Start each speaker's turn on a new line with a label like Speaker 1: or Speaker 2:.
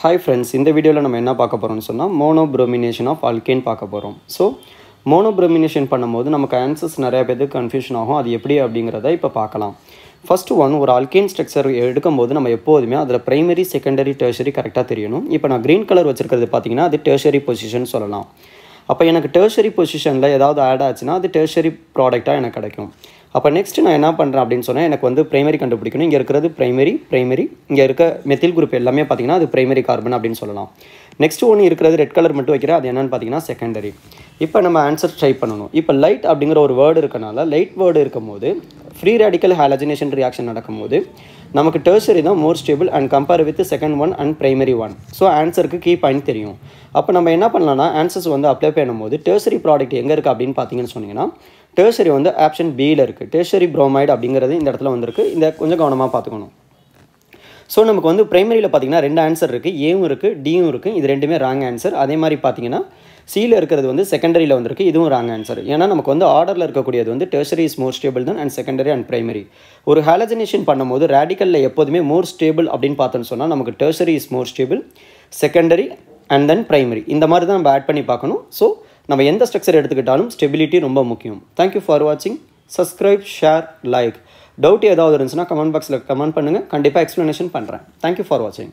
Speaker 1: Hi friends இந்த வீடியோவில் நம்ம என்ன பார்க்க போகிறோம்னு சொன்னால் மோனோப்ரோமினேஷன் ஆஃப் அல்கேன் பார்க்க போகிறோம் ஸோ மோனோப்ரோமினேஷன் பண்ணும்போது நமக்கு ஆன்சர்ஸ் நிறைய பேருக்கு கன்ஃபியூஷன் ஆகும். அது எப்படி அப்படிங்கிறத இப்போ பார்க்கலாம். ஃபஸ்ட்டு ஒன் ஒரு அல்கேன் ஸ்ட்ரக்சர் எடுக்கும்போது நம்ம எப்போதுமே அதில் ப்ரைமரி செகண்டரி டேர்ஷரி கரெக்டாக தெரியணும். இப்போ நான் க்ரீன் கலர் வச்சுருக்கிறது பார்த்தீங்கன்னா அது டெர்ஷரி பொசிஷன் சொல்லலாம். அப்போ எனக்கு டெர்ஷரி பொசிஷனில் ஏதாவது ஆட் ஆச்சுன்னா அது டெர்ஷரி ப்ராடக்டாக எனக்கு கிடைக்கும். அப்போ நெக்ஸ்ட் நான் என்ன பண்ணுறேன் அப்படின்னு சொன்னால் எனக்கு வந்து பிரைமரி கண்டுபிடிக்கணும். இங்கே இருக்கிறது பிரைமரி பிரைமரி இங்கே இருக்க மெத்தில் குரூப் எல்லாமே பார்த்தீங்கன்னா அது பிரைமரி கார்பன் அப்படின்னு சொல்லலாம். நெக்ஸ்ட் ஒன்று இருக்கிறது ரெட் கலர் மட்டும் வைக்கிறேன். அது என்னென்னு பார்த்தீங்கன்னா செகண்டரி இப்போ நம்ம ஆன்சர் ட்ரை பண்ணணும். இப்போ லைட் அப்படிங்கிற ஒரு வேர்டு இருக்கனால லைட் வேர்டு இருக்கும்போது ஃப்ரீ ரேடிக்கல் ஹாலஜினேஷன் ரியாக்ஷன் நடக்கும்போது நமக்கு டெர்ஷரி தான் more stable and compare with second one and primary one so ஆன்சருக்கு key point தெரியும். அப்போ நம்ம என்ன பண்ணலாம்னா ஆன்சர்ஸ் வந்து அப்ளை பண்ணும்போது டெர்சரி ப்ராடக்ட் எங்கே இருக்குது அப்படின்னு பார்த்தீங்கன்னு சொன்னீங்கன்னா டெர்சரி வந்து ஆப்ஷன் பியில் இருக்குது டெர்ஷரி ப்ரோமைடு அப்படிங்கிறது இந்த இடத்துல வந்திருக்கு. இந்த கொஞ்சம் கவனமாக பார்த்துக்கணும். ஸோ நமக்கு வந்து ப்ரைமரியில் பார்த்தீங்கன்னா ரெண்டு ஆன்சர் இருக்குது ஏவும் இருக்குது டியும் இருக்குது இது ரெண்டுமே ராங் ஆன்சர் அதே மாதிரி பார்த்தீங்கன்னா சியில் இருக்கிறது வந்து செகண்டரியில் வந்திருக்கு. இதுவும் ராங் ஆன்சர் ஏன்னா நமக்கு வந்து ஆர்டரில் இருக்கக்கூடியது வந்து டெர்ஷரி இஸ் மோர் ஸ்டேபிள் தான் அண்ட் செகண்டரி அண்ட் பிரைமரி ஒரு ஹாலஜினேஷன் பண்ணும்போது ரேடிக்கலில் எப்போதுமே மோர் ஸ்டேபிள் அப்படின்னு பார்த்தோன்னு சொன்னால் நமக்கு tertiary is more stable secondary and then primary இந்த மாதிரி தான் நம்ம ஆட் பண்ணி பார்க்கணும். ஸோ நம்ம எந்த ஸ்ட்ரக்சர் எடுத்துக்கிட்டாலும் ஸ்டெபிலிட்டி ரொம்ப முக்கியம். தேங்க்யூ ஃபார் வாட்சிங் சப்ஸ்கிரைப் ஷேர் லைக் டவுட் ஏதாவது இருந்துச்சுன்னா கமெண்ட் பாக்ஸில் கமெண்ட் பண்ணுங்கள் கண்டிப்பாக எக்ஸ்ப்ளனேஷன் பண்ணுறேன் தேங்க்யூ ஃபார் வாட்சிங்